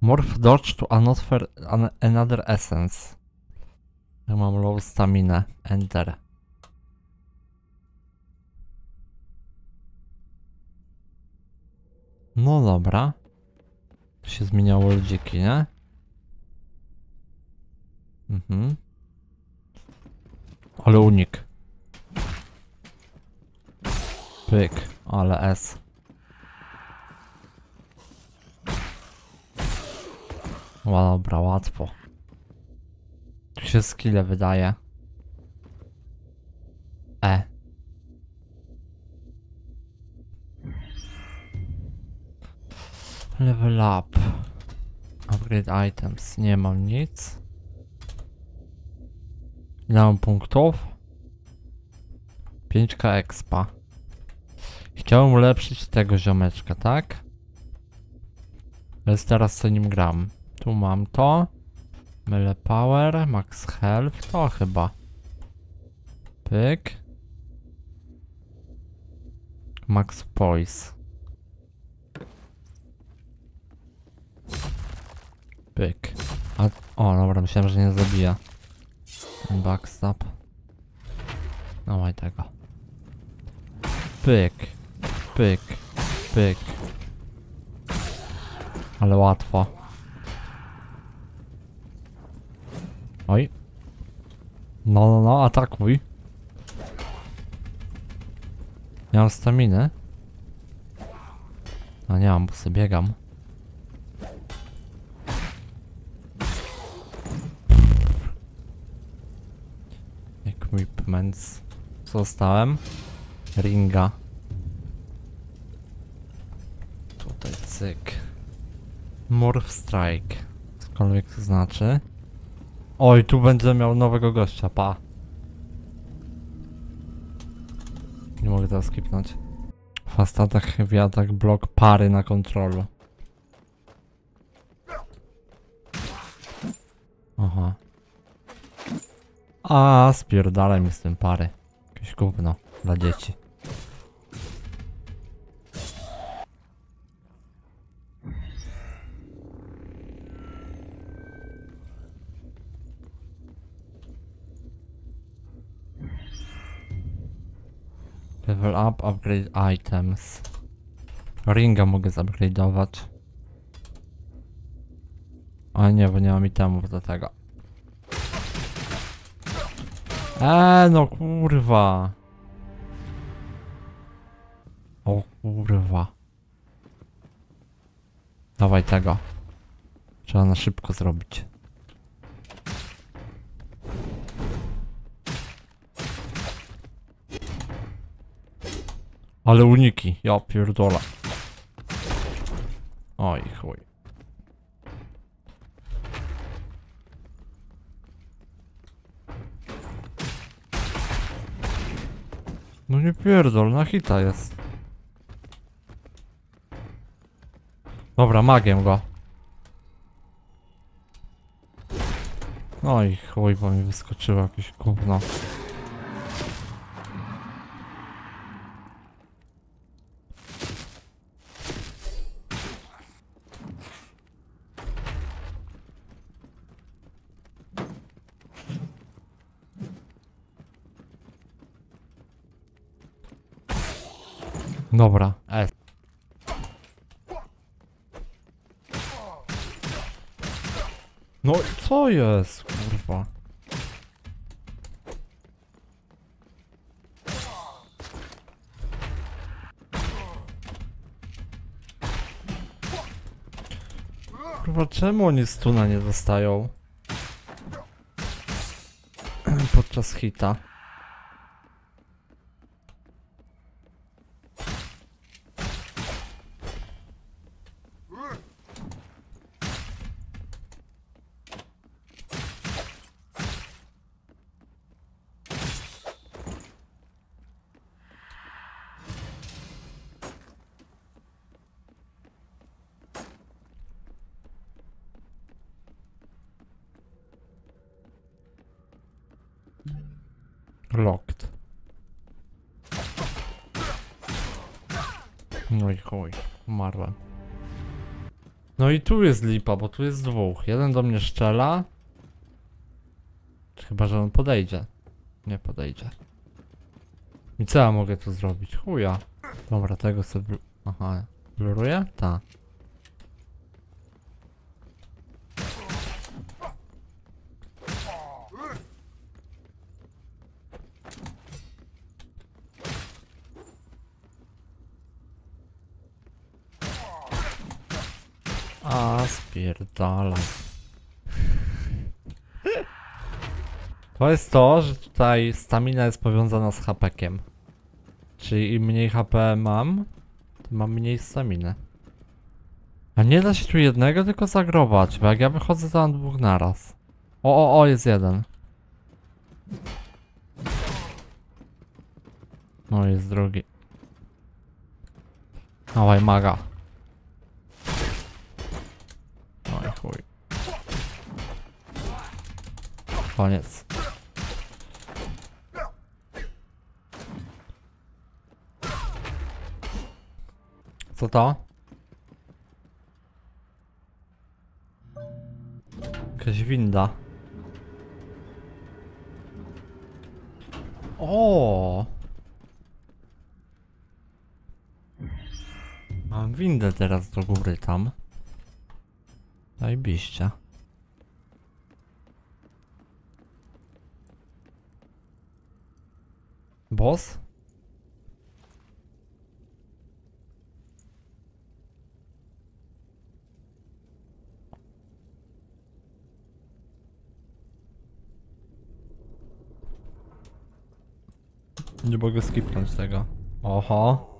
Morph dodge to another, an, another essence. Ja mam low stamina. Enter. No dobra. Tu się zmieniało ludziki, nie? Mhm. Ale unik. Pyk, ale S. O, dobra, łatwo. Tu się skille wydaje. E. Level up. Upgrade items. Nie mam nic. Ile mam punktów? 5k expa. Chciałem ulepszyć tego ziomeczka, tak? Więc teraz co nim gram. Tu mam to. Mele power, max health, to chyba. Pyk. Max poise. Pyk. A, o, dobra, myślałem, że nie zabija. Backstab. Dawaj tego. Pyk. Pyk. Pyk. Ale łatwo. Oj. No, no, no, atakuj. Nie mam staminy. No nie mam, bo sobie biegam. Equipments. Co dostałem? Ringa. Tutaj cyk. Morph Strike. Cokolwiek to znaczy. Oj, tu będę miał nowego gościa, pa. Nie mogę teraz skipnąć. Fast attack, heavy attack, block, pary na kontrolu. Aha. A, spierdalaj mi z tym pary. Jakieś gówno dla dzieci. Level up, upgrade items. Ringa mogę zupgrade'ować. A nie, bo nie mam itemów do tego. Eee, no kurwa. O kurwa. Dawaj tego. Trzeba na szybko zrobić. Ale uniki, ja pierdolę. Oj chuj. No nie pierdol, na hita jest. Dobra, magiem go. Oj chuj, bo mi wyskoczyło jakieś gówno. Dobra, S. No co jest, kurwa? Kurwa, czemu oni stuna nie dostają? Podczas hita. No i chuj, umarłem. No i tu jest lipa, bo tu jest dwóch. Jeden do mnie szczela. Chyba, że on podejdzie. Nie podejdzie. I co ja mogę tu zrobić? Chuja. Dobra, tego sobie... Aha. Bluruję? Tak. A, spierdala. To jest to, że tutaj stamina jest powiązana z hapekiem. Czyli im mniej HP mam, to mam mniej staminy. A nie da się tu jednego tylko zagrować, bo jak ja wychodzę to mam dwóch naraz. O, o, o, jest jeden. No, jest drugi. Dawaj, maga. No i chuj. Koniec. Co to? Jakaś winda. O! Mam windę teraz do góry tam. Zajebiście. Boss? Nie mogę skipnąć tego. Oho.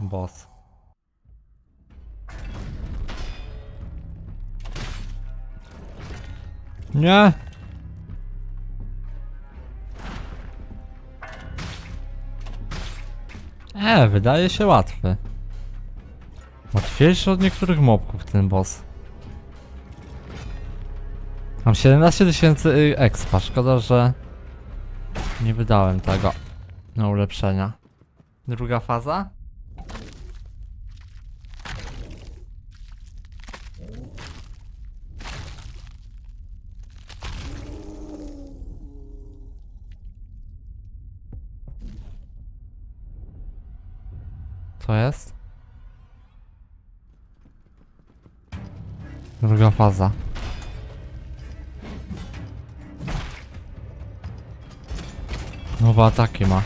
Boss. Nie. E, wydaje się łatwy. Łatwiejszy od niektórych mobków ten boss. Mam 17 tysięcy expa, szkoda, że nie wydałem tego na ulepszenia. Druga faza? Co jest? Druga faza. Nowe ataki ma.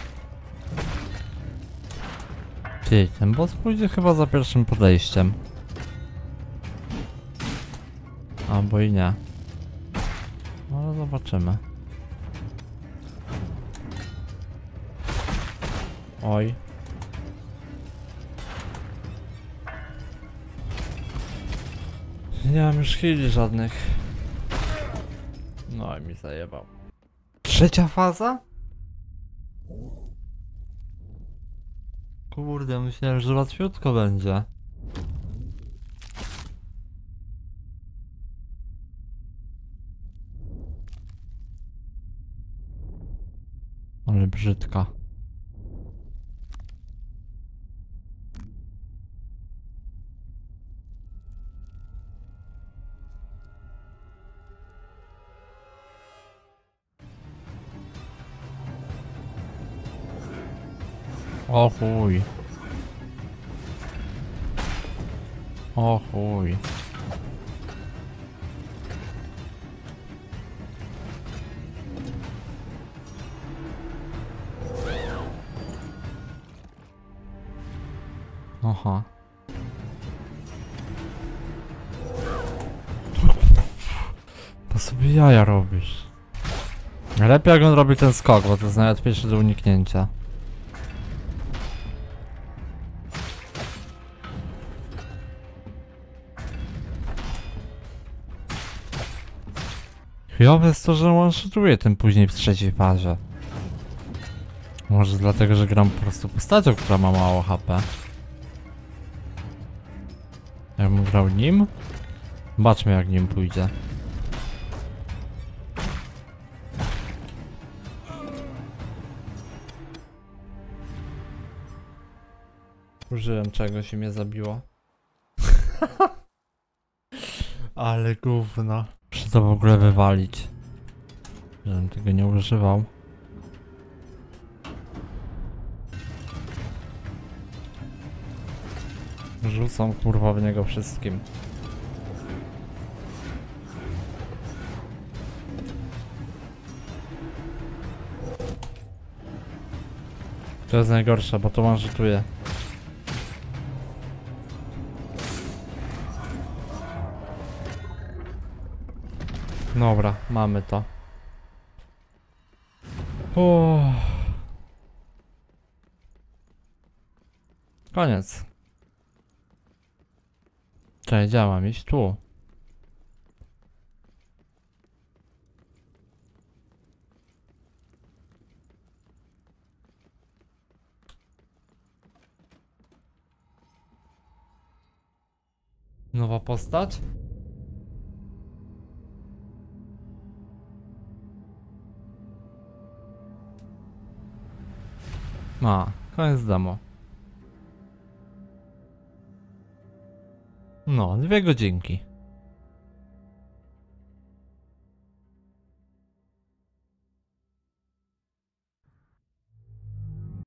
Ty, ten boss pójdzie chyba za pierwszym podejściem. Albo i nie. Ale zobaczymy. Oj. Nie mam już chwili żadnych. No i mi zajebał. Trzecia faza? Kurde, myślałem, że łatwiutko będzie. Ale brzydka. O chuj. O chuj. Aha. To sobie jaja robisz. Lepiej jak on robi ten skok, bo to jest najłatwiejszy do uniknięcia. Chujowe jest to, że one-shotuje tym później w trzeciej fazie. Może dlatego, że gram po prostu postacią, która ma mało HP. Jakbym grał nim? Zobaczmy jak nim pójdzie. Użyłem czegoś i mnie zabiło. Ale gówno. Muszę to w ogóle wywalić. Żebym tego nie używał. Rzucam kurwa w niego wszystkim. To jest najgorsze, bo to manżytuje. Dobra, mamy to. Uff. Koniec. Cześć, działam iść tu. Nowa postać? A, koniec demo. No, dwie godzinki.